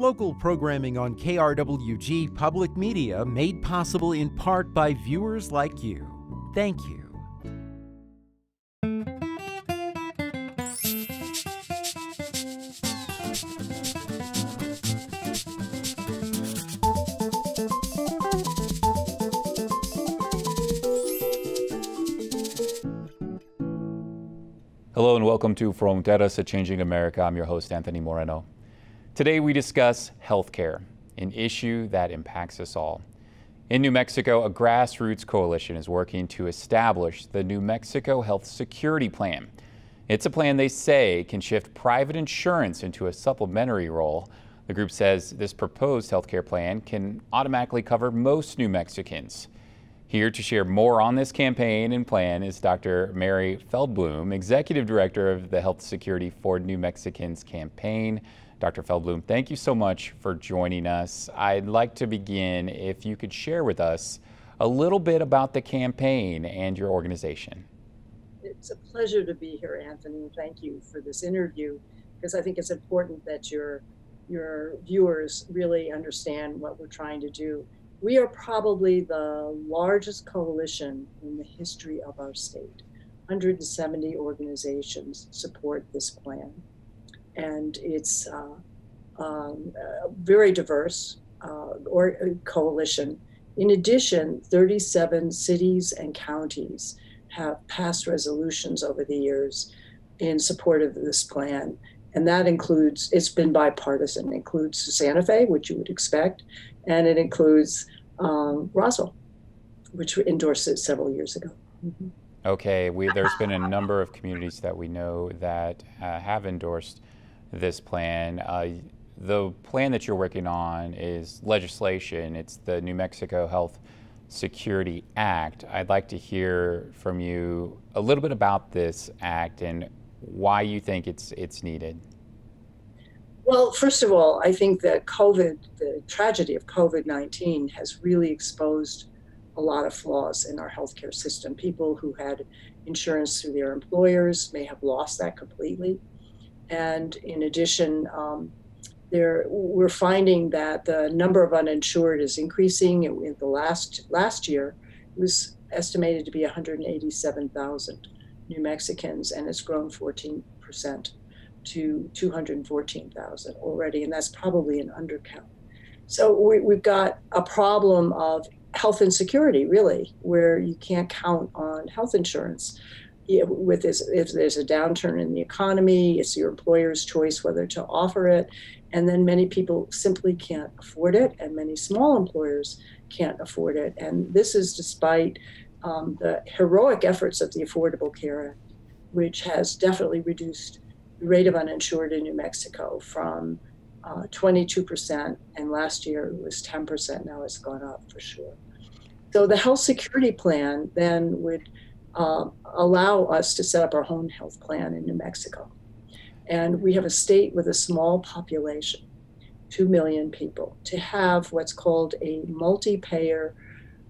Local programming on KRWG Public Media made possible in part by viewers like you. Thank you. Hello and welcome to Fronteras, a Changing America. I'm your host, Anthony Moreno. Today we discuss healthcare, an issue that impacts us all. In New Mexico, a grassroots coalition is working to establish the New Mexico Health Security Plan. It's a plan they say can shift private insurance into a supplementary role. The group says this proposed healthcare plan can automatically cover most New Mexicans. Here to share more on this campaign and plan is Dr. Mary Feldblum, Executive Director of the Health Security for New Mexicans campaign. Dr. Feldblum, thank you so much for joining us. I'd like to begin if you could share with us a little bit about the campaign and your organization. It's a pleasure to be here, Anthony. Thank you for this interview because I think it's important that your your viewers really understand what we're trying to do we are probably the largest coalition in the history of our state. 170 organizations support this plan. And it's uh, um, very diverse uh, or, uh, coalition. In addition, 37 cities and counties have passed resolutions over the years in support of this plan. And that includes, it's been bipartisan, it includes Santa Fe, which you would expect, and it includes um, Roswell, which endorsed it several years ago. Mm-hmm. Okay, we, there's been a number of communities that we know that uh, have endorsed this plan. Uh, the plan that you're working on is legislation. It's the New Mexico Health Security Act. I'd like to hear from you a little bit about this act and why you think it's it's needed. Well, first of all, I think that COVID, the tragedy of COVID 19, has really exposed a lot of flaws in our healthcare system. People who had insurance through their employers may have lost that completely. And in addition, um, there, we're finding that the number of uninsured is increasing. In the last last year, it was estimated to be 187,000 New Mexicans, and it's grown 14 percent to 214,000 already, and that's probably an undercount. So we, have got a problem of health insecurity, really, where you can't count on health insurance. With this, if there's a downturn in the economy, it's your employer's choice whether to offer it, and then many people simply can't afford it, and many small employers can't afford it. And this is despite um, the heroic efforts of the Affordable Care Act, which has definitely reduced the rate of uninsured in New Mexico from uh, 22%, and last year it was 10%. Now it's gone up for sure. So the health security plan then would uh, allow us to set up our own health plan in New Mexico. And we have a state with a small population, 2 million people, to have what's called a multi payer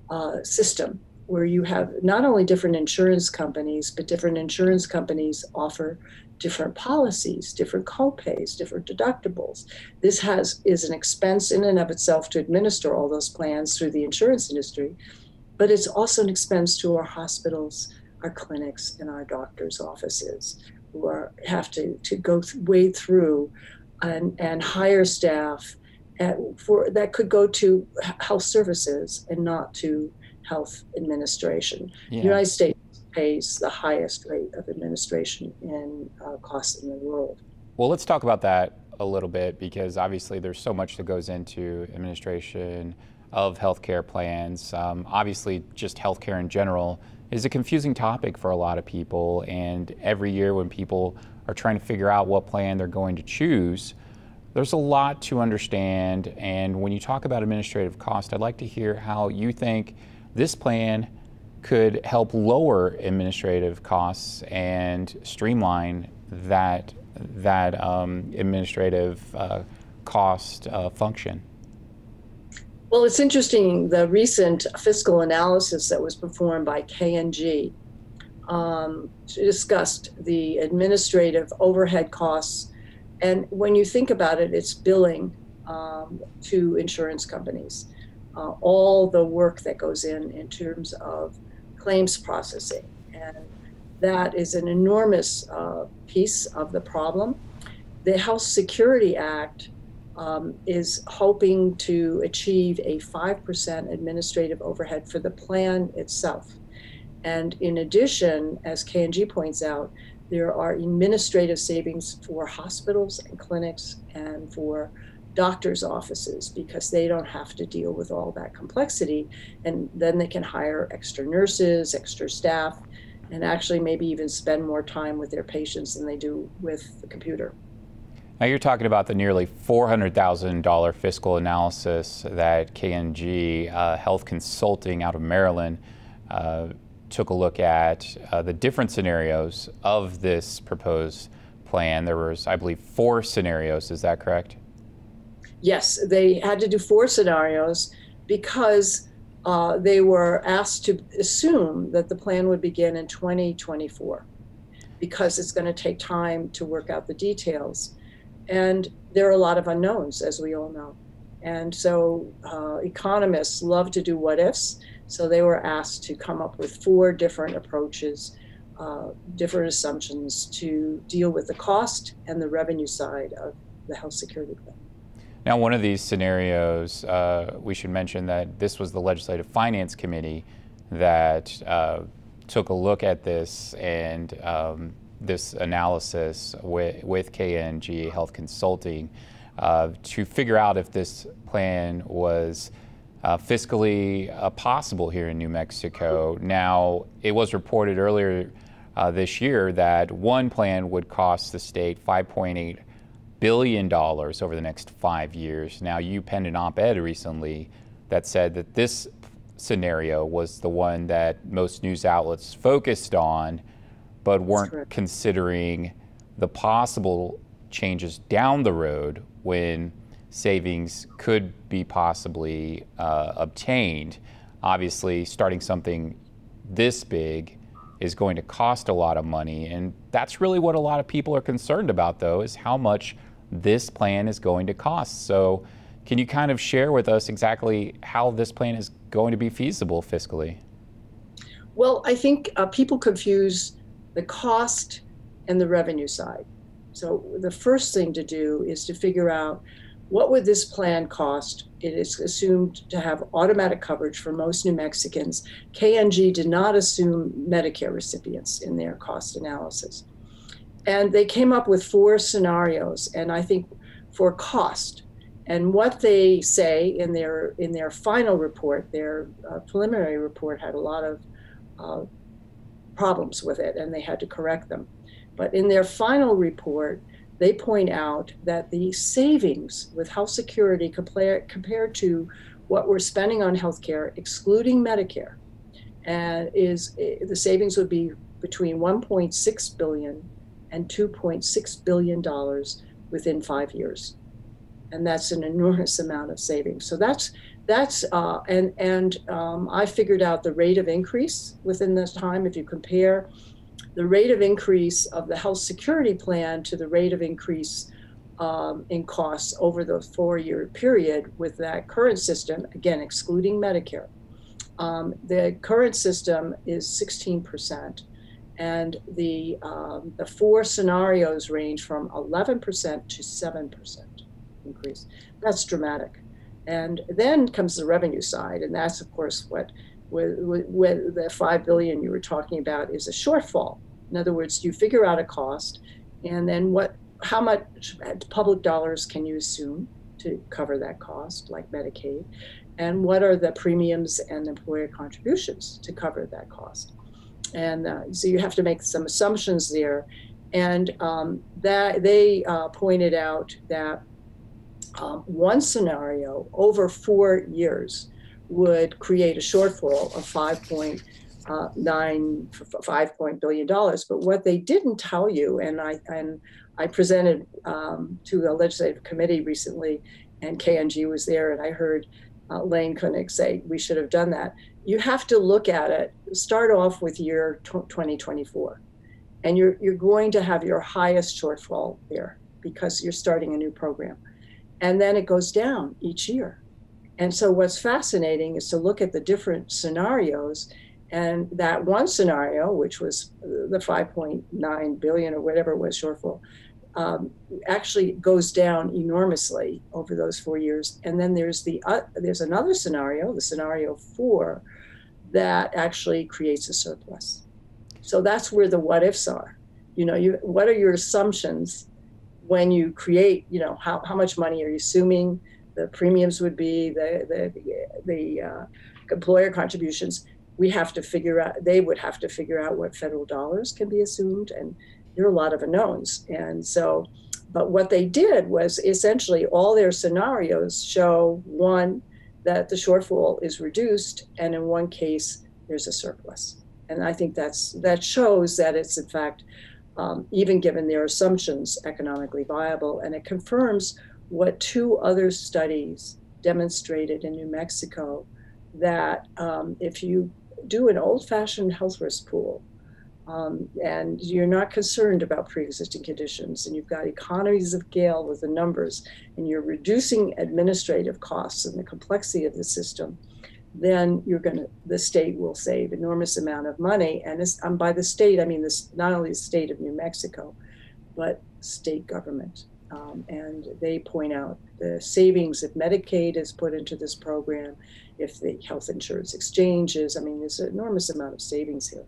uh, system where you have not only different insurance companies, but different insurance companies offer different policies, different copays, different deductibles. This has is an expense in and of itself to administer all those plans through the insurance industry, but it's also an expense to our hospitals, our clinics, and our doctors' offices who are have to to go th- wade through and and hire staff at, for that could go to health services and not to health administration. Yeah. The United States pays the highest rate of administration in uh, costs in the world. Well, let's talk about that a little bit because obviously there's so much that goes into administration of healthcare plans. Um, obviously, just healthcare in general is a confusing topic for a lot of people, and every year when people are trying to figure out what plan they're going to choose, there's a lot to understand. And when you talk about administrative cost, I'd like to hear how you think this plan could help lower administrative costs and streamline that that um, administrative uh, cost uh, function. Well, it's interesting. The recent fiscal analysis that was performed by KNG um, discussed the administrative overhead costs, and when you think about it, it's billing um, to insurance companies. Uh, all the work that goes in in terms of claims processing. And that is an enormous uh, piece of the problem. The Health Security Act um, is hoping to achieve a 5% administrative overhead for the plan itself. And in addition, as KNG points out, there are administrative savings for hospitals and clinics and for doctors' offices because they don't have to deal with all that complexity. And then they can hire extra nurses, extra staff, and actually maybe even spend more time with their patients than they do with the computer. Now you're talking about the nearly $400,000 fiscal analysis that KNG uh, Health Consulting out of Maryland uh, took a look at uh, the different scenarios of this proposed plan. There was, I believe, four scenarios. Is that correct? Yes, they had to do four scenarios because uh, they were asked to assume that the plan would begin in 2024 because it's going to take time to work out the details. And there are a lot of unknowns, as we all know. And so uh, economists love to do what ifs. So they were asked to come up with four different approaches, uh, different assumptions to deal with the cost and the revenue side of the health security plan. Now, one of these scenarios, uh, we should mention that this was the Legislative Finance Committee that uh, took a look at this and um, this analysis with, with KNG Health Consulting uh, to figure out if this plan was uh, fiscally uh, possible here in New Mexico. Now, it was reported earlier uh, this year that one plan would cost the state 5.8 billion dollars over the next five years. Now, you penned an op-ed recently that said that this scenario was the one that most news outlets focused on but weren't considering the possible changes down the road when savings could be possibly uh, obtained. Obviously, starting something this big is going to cost a lot of money, and that's really what a lot of people are concerned about, though, is how much this plan is going to cost. So, can you kind of share with us exactly how this plan is going to be feasible fiscally? Well, I think uh, people confuse the cost and the revenue side. So the first thing to do is to figure out what would this plan cost? It is assumed to have automatic coverage for most New Mexicans. KNG did not assume Medicare recipients in their cost analysis. And they came up with four scenarios, and I think for cost. And what they say in their in their final report, their uh, preliminary report had a lot of uh, problems with it and they had to correct them. But in their final report, they point out that the savings with health security compared, to what we're spending on healthcare, excluding Medicare, and is eh, the savings would be between 1.6 billion and 2.6 billion dollars within five years, and that's an enormous amount of savings. So that's that's uh, and and um, I figured out the rate of increase within this time. If you compare the rate of increase of the health security plan to the rate of increase um, in costs over the four-year period with that current system, again excluding Medicare, um, the current system is 16 percent, and the um, the four scenarios range from 11 percent to 7 percent increase. That's dramatic. And then comes the revenue side, and that's of course what with, the five billion you were talking about is a shortfall. In other words, you figure out a cost, and then what, how much public dollars can you assume to cover that cost, like Medicaid, and what are the premiums and employer contributions to cover that cost? And uh, so you have to make some assumptions there, and um, that they uh, pointed out that um, one scenario over four years would create a shortfall of 5.9 uh, 5 point billion dollars. But what they didn't tell you and i and i presented um, to the legislative committee recently and KNG was there and i heard uh, lane koenig say we should have done that. You have to look at it start off with year 2024 and you're, you're going to have your highest shortfall there because you're starting a new program and then it goes down each year. And so, what's fascinating is to look at the different scenarios. And that one scenario, which was the 5.9 billion or whatever it was shortfall, um, actually goes down enormously over those four years. And then there's the uh, there's another scenario, the scenario four, that actually creates a surplus. So that's where the what ifs are. You know, you what are your assumptions when you create? You know, how how much money are you assuming the premiums would be, the the the uh, employer contributions? We have to figure out. They would have to figure out what federal dollars can be assumed, and there are a lot of unknowns. And so, but what they did was essentially all their scenarios show one that the shortfall is reduced, and in one case, there's a surplus. And I think that's that shows that it's in fact, um, even given their assumptions, economically viable, and it confirms what two other studies demonstrated in New Mexico that um, if you do an old-fashioned health risk pool um, and you're not concerned about pre-existing conditions and you've got economies of scale with the numbers and you're reducing administrative costs and the complexity of the system then you're going to the state will save enormous amount of money and um, by the state i mean this not only the state of new mexico but state government um, and they point out the savings if medicaid is put into this program if the health insurance exchanges i mean there's an enormous amount of savings here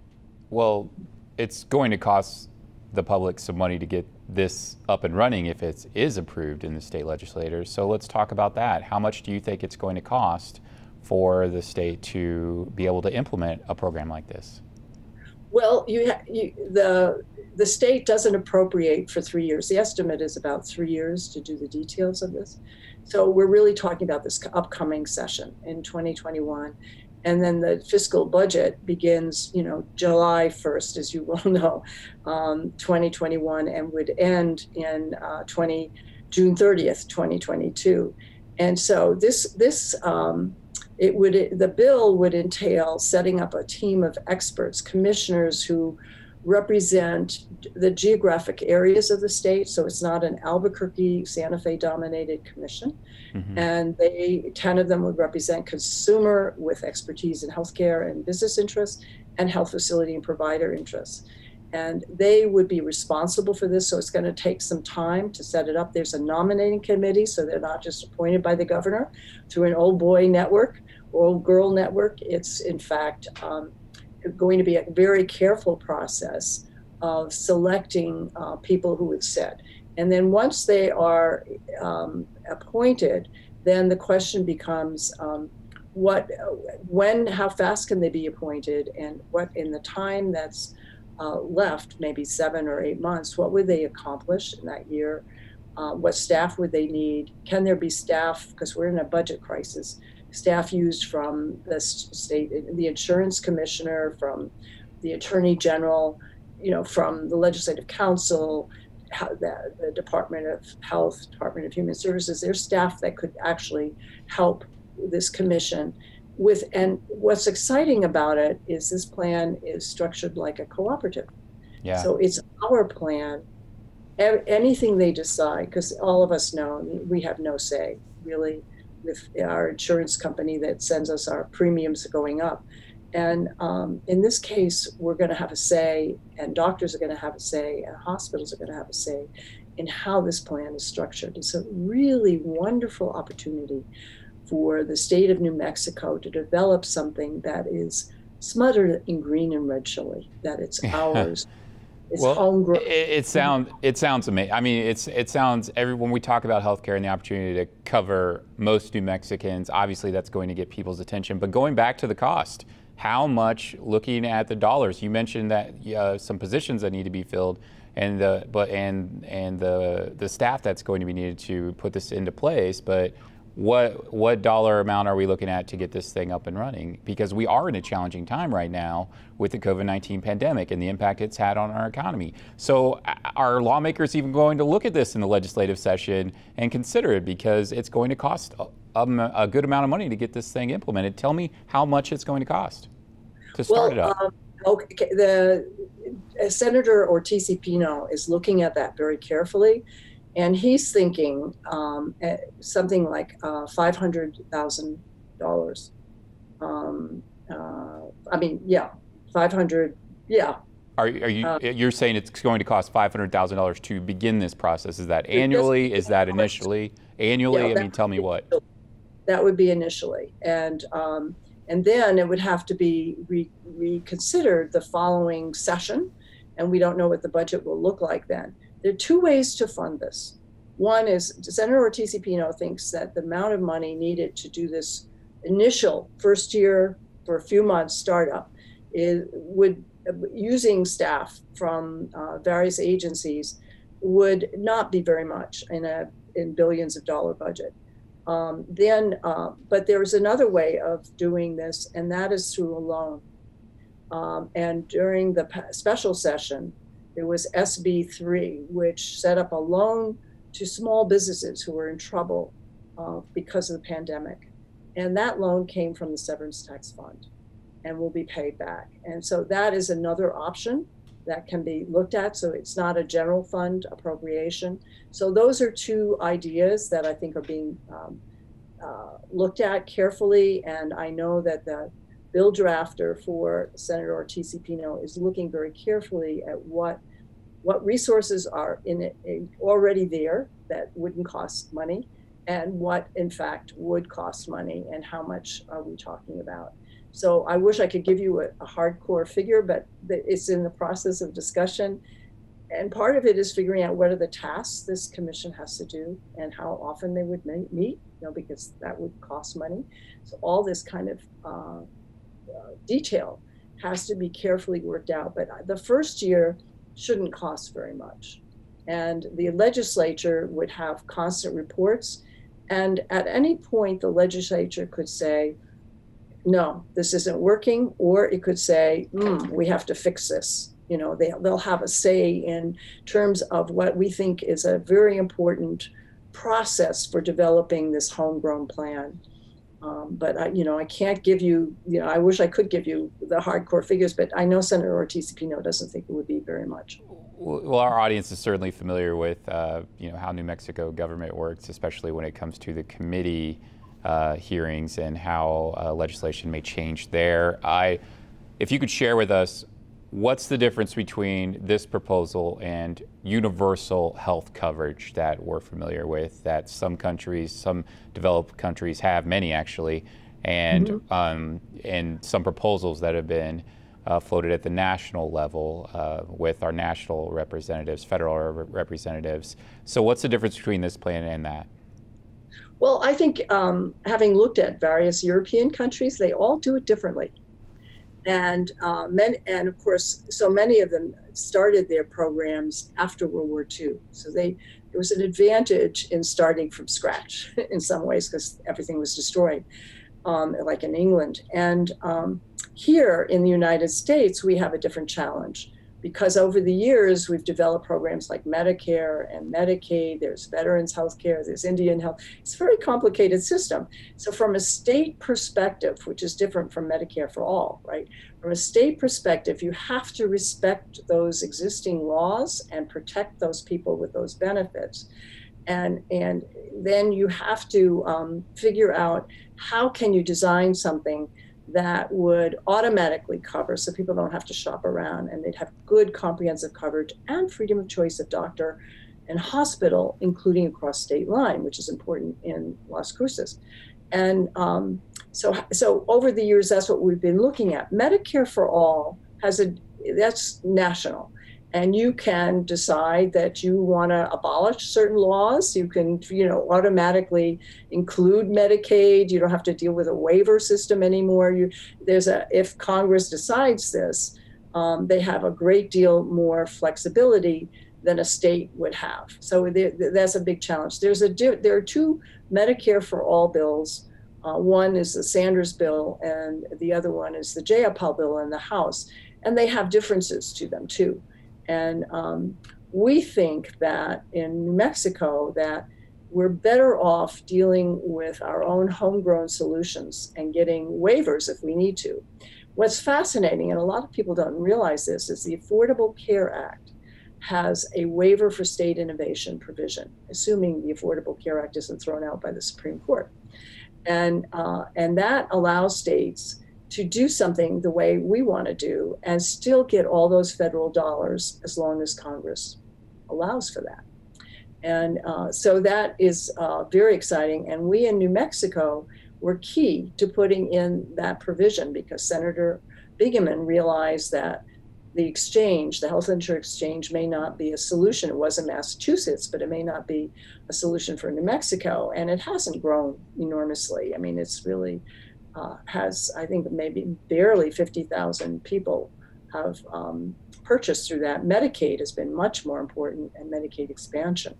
well, it's going to cost the public some money to get this up and running if it is approved in the state legislators. So let's talk about that. How much do you think it's going to cost for the state to be able to implement a program like this? Well, you, you, the the state doesn't appropriate for three years. The estimate is about three years to do the details of this. So we're really talking about this upcoming session in 2021, and then the fiscal budget begins, you know, July 1st, as you well know, um, 2021, and would end in uh, 20 June 30th, 2022. And so this this um, it would the bill would entail setting up a team of experts, commissioners who represent the geographic areas of the state. So it's not an Albuquerque, Santa Fe dominated commission. Mm-hmm. And they, 10 of them would represent consumer with expertise in healthcare and business interests and health facility and provider interests. And they would be responsible for this. So it's going to take some time to set it up. There's a nominating committee, so they're not just appointed by the governor through an old boy network or old girl network. It's, in fact, um, going to be a very careful process of selecting uh, people who would sit. And then once they are um, appointed, then the question becomes um, what, when, how fast can they be appointed, and what in the time that's uh, left, maybe seven or eight months, what would they accomplish in that year? Uh, what staff would they need? Can there be staff, because we're in a budget crisis, staff used from the state, the insurance commissioner, from the attorney general, you know, from the legislative council, the, the Department of Health, Department of Human Services, there's staff that could actually help this commission with and what's exciting about it is this plan is structured like a cooperative. Yeah. so it's our plan. Anything they decide because all of us know we have no say really with our insurance company that sends us our premiums going up. And um, in this case, we're going to have a say, and doctors are going to have a say, and hospitals are going to have a say in how this plan is structured. It's a really wonderful opportunity for the state of New Mexico to develop something that is smothered in green and red chili, that it's ours. It's well, homegrown. It, it sounds it sounds amazing. I mean, it's it sounds every when we talk about healthcare and the opportunity to cover most New Mexicans, obviously that's going to get people's attention. But going back to the cost, how much? Looking at the dollars, you mentioned that uh, some positions that need to be filled, and the but and and the the staff that's going to be needed to put this into place, but what what dollar amount are we looking at to get this thing up and running? Because we are in a challenging time right now with the COVID-19 pandemic and the impact it's had on our economy. So are lawmakers even going to look at this in the legislative session and consider it because it's going to cost a, a good amount of money to get this thing implemented? Tell me how much it's going to cost to start well, it up. Um, okay, the uh, Senator Ortiz Pino is looking at that very carefully and he's thinking um, something like uh, five hundred thousand dollars. Um, uh, I mean, yeah, five hundred. Yeah. Are, are you uh, you're saying it's going to cost five hundred thousand dollars to begin this process? Is that annually? Is that initially? Annually? Yeah, I mean, tell me what. That would be initially, and um, and then it would have to be re- reconsidered the following session, and we don't know what the budget will look like then. There are two ways to fund this. One is Senator Ortiz Pino thinks that the amount of money needed to do this initial first year for a few months startup is would using staff from uh, various agencies would not be very much in a in billions of dollar budget. Um, then, uh, but there's another way of doing this, and that is through a loan. Um, and during the special session, there was SB3, which set up a loan to small businesses who were in trouble uh, because of the pandemic. And that loan came from the severance tax fund and will be paid back. And so that is another option that can be looked at. So it's not a general fund appropriation. So those are two ideas that I think are being um, uh, looked at carefully. And I know that the bill drafter for Senator Ortiz Pino is looking very carefully at what what resources are in it already there that wouldn't cost money and what in fact would cost money and how much are we talking about? So i wish i could give you a, a hardcore figure but it's in the process of discussion. And part of it is figuring out what are the tasks this commission has to do and how often they would meet you know because that would cost money. So all this kind of uh, uh, detail has to be carefully worked out. But the first year shouldn't cost very much. And the legislature would have constant reports. And at any point, the legislature could say, no, this isn't working, or it could say, mm, we have to fix this. You know, they, they'll have a say in terms of what we think is a very important process for developing this homegrown plan. Um, but I, you know, I can't give you, you know, I wish I could give you the hardcore figures, but I know Senator Ortiz Pino doesn't think it would be very much. Well, our audience is certainly familiar with, uh, you know, how New Mexico government works, especially when it comes to the committee uh, hearings and how uh, legislation may change there. I, if you could share with us What's the difference between this proposal and universal health coverage that we're familiar with, that some countries, some developed countries have, many actually, and, mm-hmm. um, and some proposals that have been uh, floated at the national level uh, with our national representatives, federal re- representatives. So, what's the difference between this plan and that? Well, I think um, having looked at various European countries, they all do it differently and uh, men, and of course, so many of them started their programs after World War II. So they there was an advantage in starting from scratch in some ways because everything was destroyed, um, like in England. And um, here in the United States, we have a different challenge because over the years we've developed programs like Medicare and Medicaid, there's veterans health care, there's Indian health. It's a very complicated system. So from a state perspective, which is different from Medicare for all, right? From a state perspective, you have to respect those existing laws and protect those people with those benefits. And, and then you have to um, figure out how can you design something that would automatically cover so people don't have to shop around and they'd have good comprehensive coverage and freedom of choice of doctor and hospital, including across state line, which is important in Las Cruces. And um, so, so over the years, that's what we've been looking at. Medicare for all has a that's national and you can decide that you want to abolish certain laws. You can you know automatically include medicaid. You don't have to deal with a waiver system anymore. You there's a if congress decides this um, they have a great deal more flexibility than a state would have. So there, that's a big challenge. There's a there are two medicare for all bills. Uh, one is the sanders bill and the other one is the jayapal bill in the house. And they have differences to them too and um, we think that in New Mexico that we're better off dealing with our own homegrown solutions and getting waivers if we need to. What's fascinating, and a lot of people don't realize this, is the Affordable Care Act has a waiver for state innovation provision, assuming the Affordable Care Act isn't thrown out by the Supreme Court. And, uh, and that allows states to do something the way we want to do and still get all those federal dollars as long as Congress allows for that. And uh, so that is uh, very exciting. And we in New Mexico were key to putting in that provision because Senator Bingaman realized that the exchange, the health insurance exchange, may not be a solution. It was in Massachusetts, but it may not be a solution for New Mexico. And it hasn't grown enormously. I mean, it's really uh, has, I think, maybe barely 50,000 people have um, purchased through that. Medicaid has been much more important, and Medicaid expansion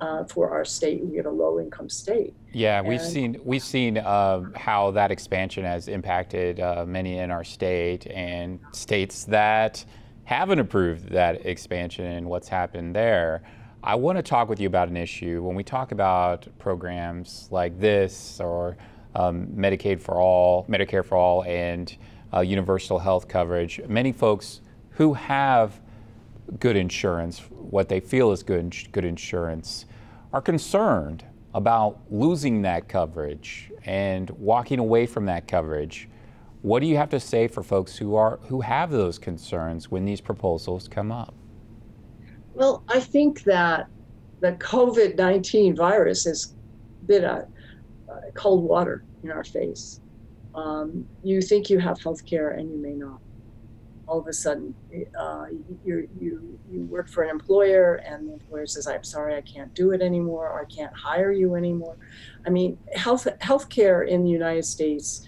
uh, for our state. We have a low-income state. Yeah, we've seen we've seen uh, how that expansion has impacted uh, many in our state and states that haven't approved that expansion and what's happened there. I want to talk with you about an issue when we talk about programs like this or um, Medicaid for all, Medicare for all, and uh, universal health coverage. Many folks who have good insurance, what they feel is good, good insurance, are concerned about losing that coverage and walking away from that coverage. What do you have to say for folks who are who have those concerns when these proposals come up? Well, I think that the COVID 19 virus has been a, cold water in our face. Um, you think you have health care and you may not. All of a sudden uh, you you you work for an employer and the employer says i'm sorry i can't do it anymore or i can't hire you anymore. I mean health healthcare in the united states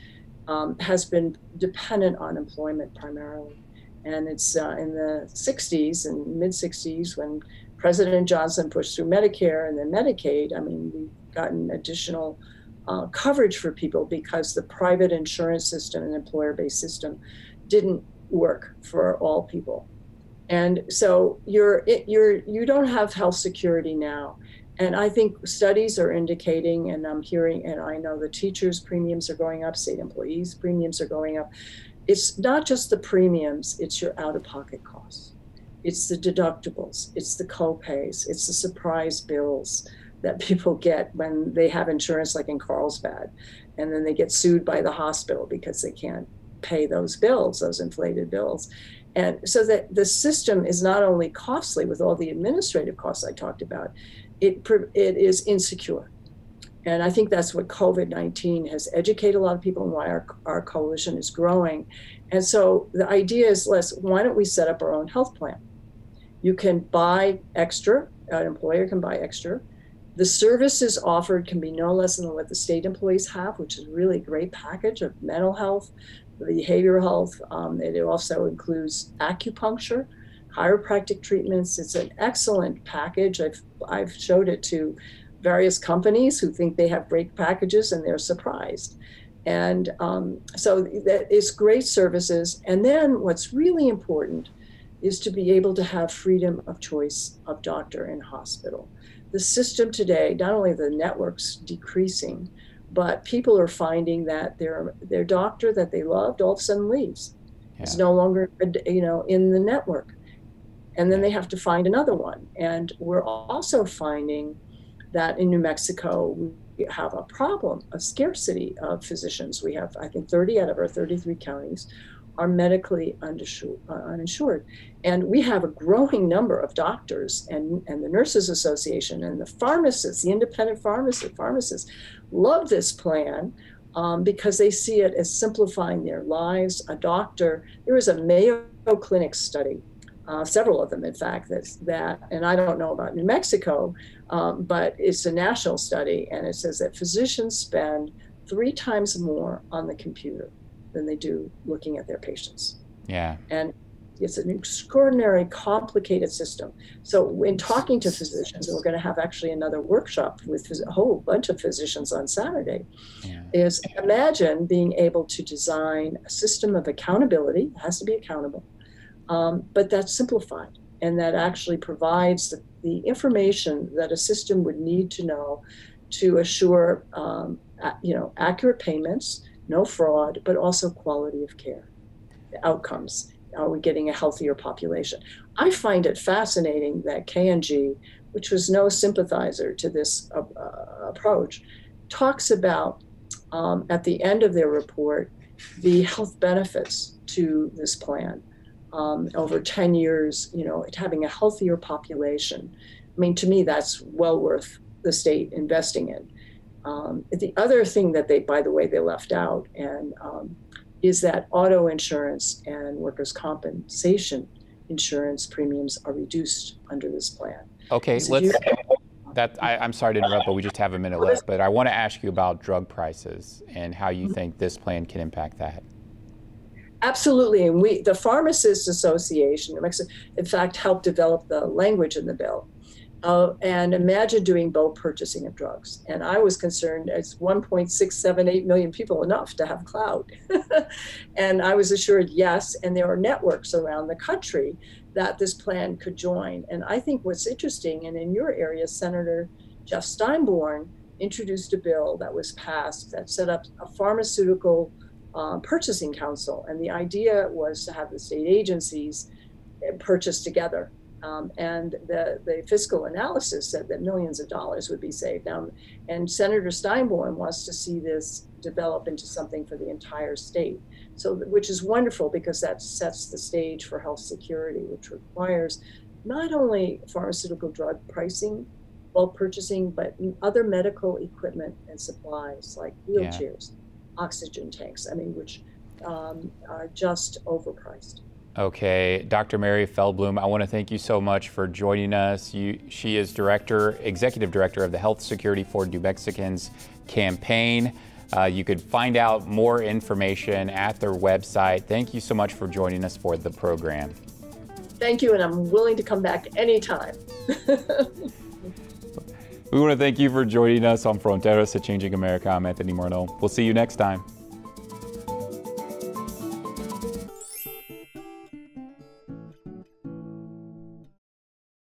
um, has been dependent on employment primarily. And it's uh, in the 60s and mid 60s when president johnson pushed through medicare and then medicaid i mean we've gotten additional uh, coverage for people because the private insurance system and employer-based system didn't work for all people. And so you're you're you don't have health security now. And I think studies are indicating, and I'm hearing, and I know the teachers' premiums are going up, state employees' premiums are going up. It's not just the premiums, it's your out of pocket costs. It's the deductibles, it's the copays, it's the surprise bills that people get when they have insurance, like in Carlsbad, and then they get sued by the hospital because they can't pay those bills, those inflated bills. And so that the system is not only costly with all the administrative costs I talked about, it, it is insecure. And I think that's what COVID 19 has educated a lot of people and why our, our coalition is growing. And so the idea is less why don't we set up our own health plan? You can buy extra, an employer can buy extra. The services offered can be no less than what the state employees have, which is a really great package of mental health, behavioral health. Um, it also includes acupuncture, chiropractic treatments. It's an excellent package. I've, I've showed it to various companies who think they have great packages and they're surprised. And um, so that is great services. And then what's really important is to be able to have freedom of choice of doctor and hospital. The system today, not only the networks decreasing, but people are finding that their their doctor that they loved all of a sudden leaves. Yeah. It's no longer you know in the network, and then they have to find another one. And we're also finding that in New Mexico we have a problem, of scarcity of physicians. We have I think 30 out of our 33 counties are medically uninsured, uh, uninsured. And we have a growing number of doctors and, and the Nurses Association and the pharmacists, the independent pharmacists, pharmacists love this plan um, because they see it as simplifying their lives. A doctor, there was a Mayo Clinic study, uh, several of them, in fact, that's that, and I don't know about New Mexico, um, but it's a national study, and it says that physicians spend three times more on the computer than they do looking at their patients. Yeah. And it's an extraordinary complicated system. So in talking to physicians, and we're going to have actually another workshop with a whole bunch of physicians on Saturday, yeah. is imagine being able to design a system of accountability, it has to be accountable, um, but that's simplified and that actually provides the, the, information that a system would need to know to assure um, you know, accurate payments, no fraud, but also quality of care, outcomes. are we getting a healthier population? I find it fascinating that KNG, which was no sympathizer to this uh, uh, approach, talks about um, at the end of their report the health benefits to this plan um, over 10 years, you know, having a healthier population. I mean, to me, that's well worth the state investing in. Um, the other thing that they, by the way, they left out and um, is that auto insurance and workers' compensation insurance premiums are reduced under this plan. Okay, so let's. that I, am sorry to interrupt, but we just have a minute left. But I want to ask you about drug prices and how you mm-hmm. think this plan can impact that. Absolutely, and we, the Pharmacists Association, in fact, helped develop the language in the bill. Uh, and imagine doing bulk purchasing of drugs. And I was concerned as 1.678 million people enough to have cloud. and I was assured yes, and there are networks around the country that this plan could join. And I think what's interesting, and in your area, Senator Jeff Steinborn introduced a bill that was passed that set up a pharmaceutical uh, purchasing council. And the idea was to have the state agencies purchase together um, and the, the fiscal analysis said that millions of dollars would be saved. Now, and Senator Steinborn wants to see this develop into something for the entire state. So, which is wonderful because that sets the stage for health security, which requires not only pharmaceutical drug pricing, bulk purchasing, but other medical equipment and supplies like wheelchairs, yeah. oxygen tanks. I mean, which um, are just overpriced. Okay, Dr. Mary Feldblum, I want to thank you so much for joining us. You, she is director, executive director of the Health Security for New Mexicans campaign. Uh, you could find out more information at their website. Thank you so much for joining us for the program. Thank you, and I'm willing to come back anytime. we want to thank you for joining us on Fronteras, a Changing America. I'm Anthony Moreno. We'll see you next time.